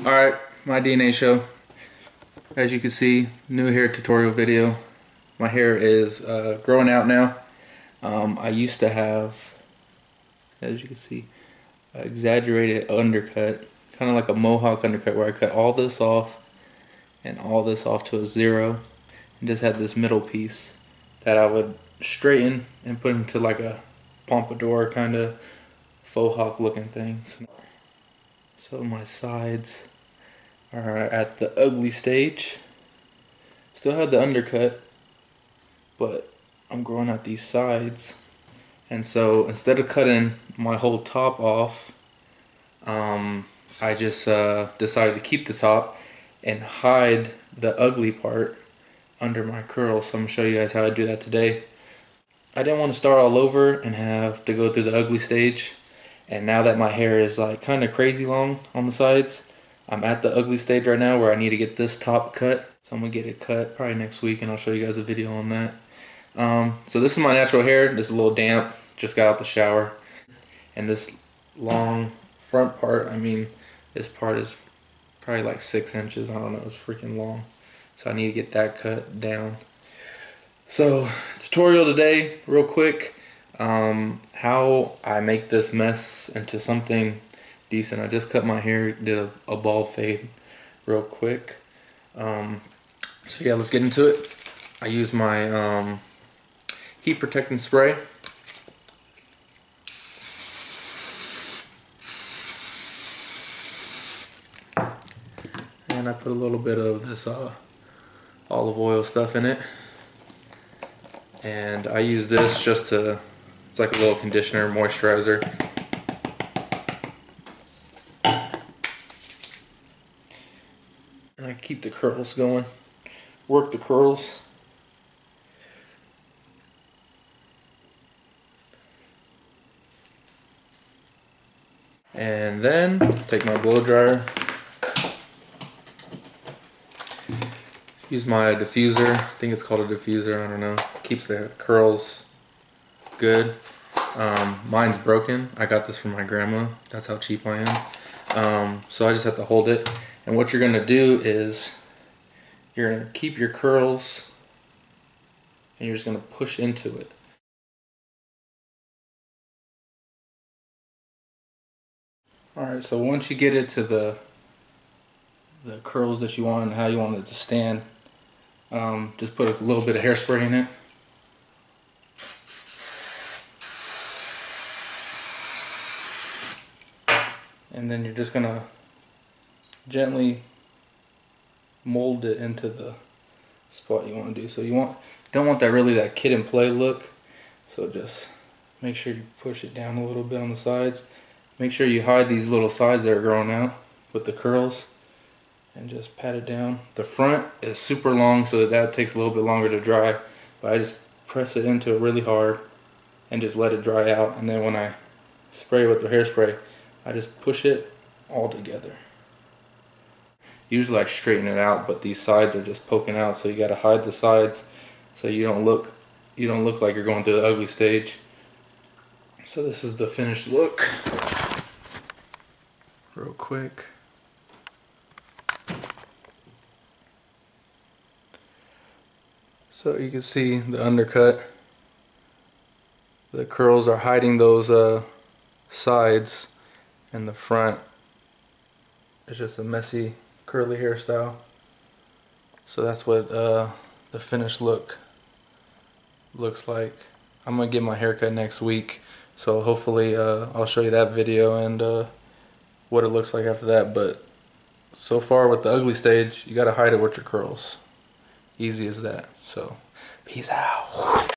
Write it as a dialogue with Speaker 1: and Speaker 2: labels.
Speaker 1: Alright, my DNA show. As you can see, new hair tutorial video. My hair is uh, growing out now. Um, I used to have, as you can see, exaggerated undercut. Kind of like a mohawk undercut where I cut all this off and all this off to a zero. And just had this middle piece that I would straighten and put into like a pompadour kind of faux hawk looking thing. So so my sides are at the ugly stage. Still have the undercut, but I'm growing out these sides. And so instead of cutting my whole top off, um, I just uh, decided to keep the top and hide the ugly part under my curls. So I'm gonna show you guys how I do that today. I didn't want to start all over and have to go through the ugly stage. And now that my hair is like kind of crazy long on the sides, I'm at the ugly stage right now where I need to get this top cut. So I'm gonna get it cut probably next week and I'll show you guys a video on that. Um, so this is my natural hair. This is a little damp, just got out the shower. And this long front part, I mean, this part is probably like six inches. I don't know, it's freaking long. So I need to get that cut down. So tutorial today, real quick um, how I make this mess into something decent. I just cut my hair, did a, a bald fade real quick. Um, so yeah, let's get into it. I use my um, heat protecting spray. And I put a little bit of this uh, olive oil stuff in it. And I use this just to it's like a little conditioner, moisturizer. And I keep the curls going. Work the curls. And then take my blow dryer. Use my diffuser. I think it's called a diffuser. I don't know. Keeps the curls good. Um, mine's broken. I got this from my grandma. That's how cheap I am. Um, so I just have to hold it. And what you're going to do is you're going to keep your curls and you're just going to push into it. Alright, so once you get it to the the curls that you want and how you want it to stand, um, just put a little bit of hairspray in it. And then you're just gonna gently mold it into the spot you want to do. So you want don't want that really that Kid 'n Play look. So just make sure you push it down a little bit on the sides. Make sure you hide these little sides that are growing out with the curls and just pat it down. The front is super long so that takes a little bit longer to dry. But I just press it into it really hard and just let it dry out. And then when I spray with the hairspray, I just push it all together. Usually I straighten it out, but these sides are just poking out, so you gotta hide the sides so you don't look you don't look like you're going through the ugly stage. So this is the finished look. Real quick. So you can see the undercut. The curls are hiding those uh, sides and the front. Is just a messy curly hairstyle. So that's what uh, the finished look looks like. I'm gonna get my haircut next week. So hopefully uh, I'll show you that video and uh, what it looks like after that. But so far with the ugly stage you gotta hide it with your curls. Easy as that. So peace out